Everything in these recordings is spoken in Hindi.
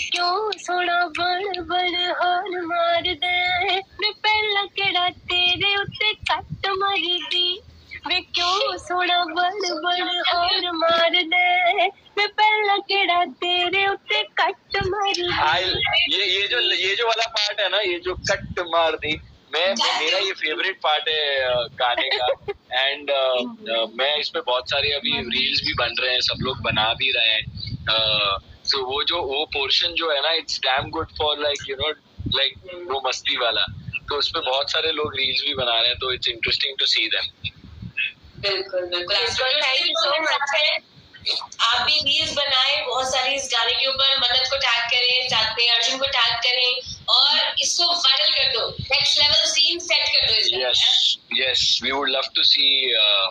क्यों सोना बड़ बड़ हाल मार दे? मैं पहला केड़ा तेरे उत्ते कट मारी दी। वे क्यों सोना बड़ बड़ हाल मार दे? मैं पहला केड़ा तेरे उत्ते कट मारी दी। ये ये जो ये जो वाला पार्ट है ना ये जो कट मार दी मैं मेरा ये फेवरेट पार्ट है गाने का। एंड uh, मैं इसमें बहुत सारे अभी रील्स भी बन रहे हैं सब लोग बना भी रहे हैं। uh, सो वो जो वो पोर्शन जो है ना it's damn good for like you know like वो मस्ती वाला। तो उसमें बहुत सारे लोग रील्स भी बना रहे हैं तो it's interesting to see them बिल्कुल बिल्कुल। thank you so much. आप भी रील्स बनाए बहुत सारी इस गाने के ऊपर मन्नत को टैग करें साथ में अर्जुन को टैग करें और इसको वायरल कर दो। नेक्स्ट लेवल सीन सेट कर दो yes, we would love to see uh,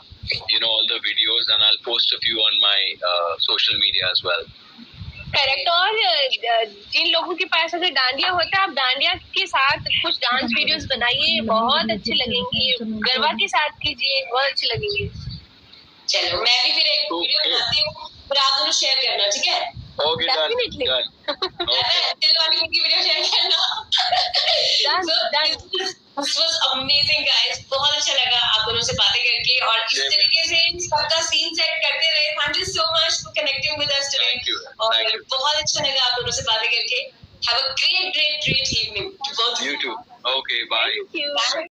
you know all the videos, and I'll post a few on my uh, social media as well. Correct और जिन लोगों के पास अगर डांडिया होता है आप डांडिया के साथ कुछ डांस वीडियोस बनाइए बहुत अच्छे लगेंगे गरबा के साथ कीजिए बहुत अच्छे लगेंगे चलो मैं भी फिर एक वीडियो बनाती हूँ फिर आप दोनों शेयर करना ठीक है. Definitely. done. Okay. दिल वाली की वीडियो शेयर करना लगा आप दोनों से बातें करके और इस तरीके से सबका सीन सेट करते रहे। Thank you so much for connecting with us today. और बहुत अच्छा लगा आप दोनों से बातें करके। Have a great great great evening to both You too. Okay,